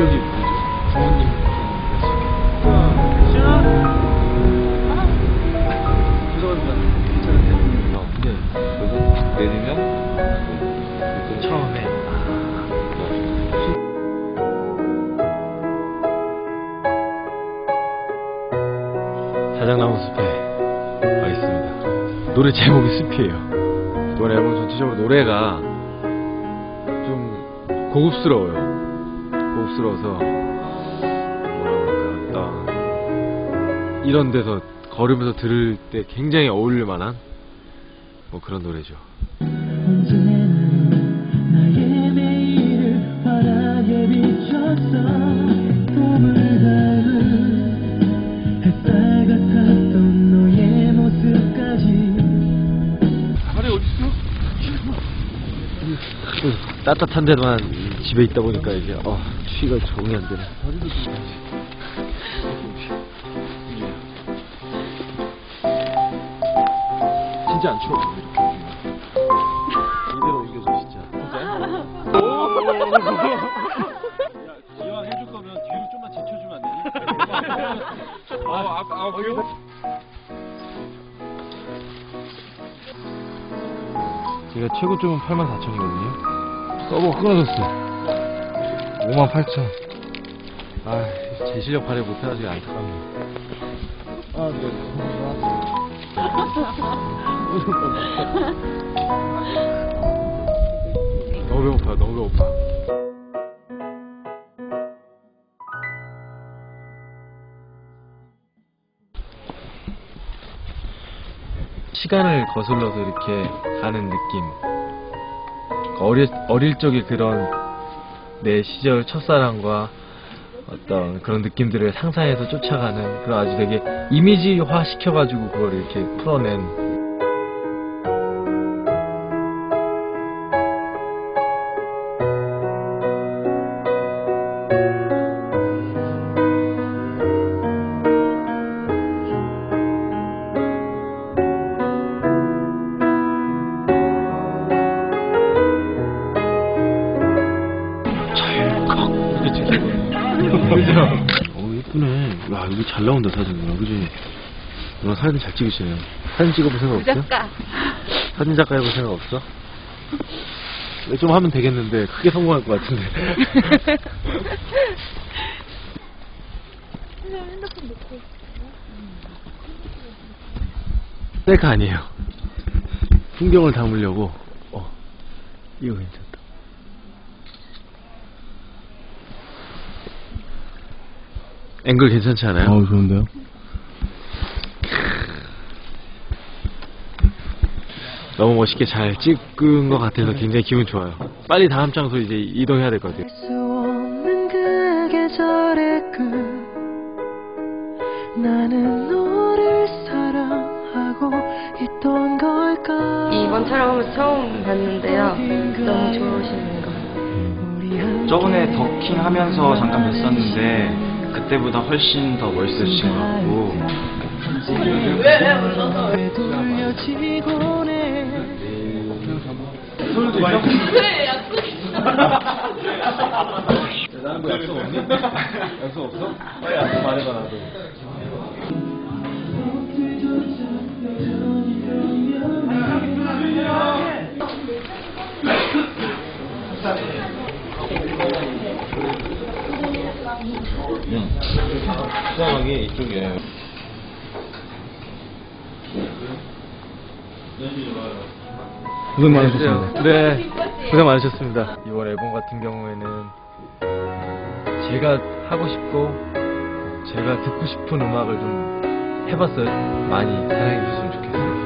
저기 뭐죠? 부모님 죄송합니다. 괜찮은데? 어, 네. 그래서 내리면 그 처음에 자작나무 숲에 와 있습니다. 노래 제목이 숲이에요. 이번 앨범 전체적으로 노래가 좀 고급스러워요. 고급스러워서 뭐라고 어떤 이런 데서 걸으면서 들을 때 굉장히 어울릴 만한 뭐 그런 노래죠. 따뜻한 데만 집에 있다 보니까 이제 어, 추위가 적응이 안 되네. 진짜 안 추워. 이대로 이겨줘 진짜. 야, 이왕 해줄 거면 뒤로 좀만 제쳐주면 안 되니? 아, 아, 아, 제가 최고점은 84,000이거든요. 서버가 끊어졌어. 58,000. 아, 제 실력 발휘 못해가지고 안타깝네요. 아, 네. 너무 배고파, 너무 배고파. 시간을 거슬러서 이렇게 가는 느낌. 어릴, 어릴 적의 그런 내 시절 첫사랑과 어떤 그런 느낌들을 상상해서 쫓아가는 그런 아주 되게 이미지화 시켜가지고 그걸 이렇게 풀어낸 그죠? 어, 예쁘네. 야, 여기 잘 나온다, 사진 누나. 그지? 누나 사진 잘 찍으시네요. 사진 찍어볼 생각 없어요? 작가. 사진 작가 해볼 생각 없어? 네, 좀 하면 되겠는데, 크게 성공할 것 같은데. 셀카 아니에요. 풍경을 담으려고, 어, 이거 괜찮다. 앵글 괜찮지 않아요? 어, 좋은데요? 너무 멋있게 잘 찍은 것 같아서 굉장히 기분 좋아요. 빨리 다음 장소 이제 이동해야 될 것 같아요. 수 없는 그 계절의 끝 나는 너를 사랑하고 있던 걸까 이번 촬영하면서 처음 봤는데요. 너무 좋으시는 것 같아요. 저번에 더킹 하면서 잠깐 뵀었는데 그때보다 훨씬 더 멋있으신 것 같고 돌려지곤 해 나는 뭐 약속 없니? 약속 없어? 빨리 약속 말해봐 나도. 응. 수상하게 이쪽에. 고생 많으셨습니다. 네, 고생 많으셨습니다. 이번 앨범 같은 경우에는 제가 하고 싶고 제가 듣고 싶은 음악을 좀 해봤어요. 많이 사랑해 주셨으면 좋겠어요.